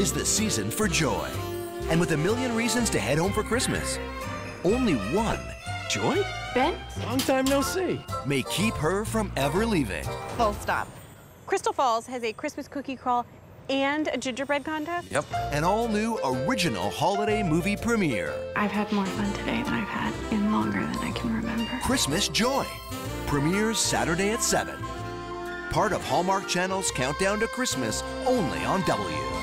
Tis the season for joy. And with a million reasons to head home for Christmas, only one, Joy, Ben? Long time no see. may keep her from ever leaving. Full stop. Crystal Falls has a Christmas cookie crawl and a gingerbread contest. Yep. An all new original holiday movie premiere, I've had more fun today than I've had in longer than I can remember. Christmas Joy. Premieres Saturday at 7. Part of Hallmark Channel's Countdown to Christmas, only on W.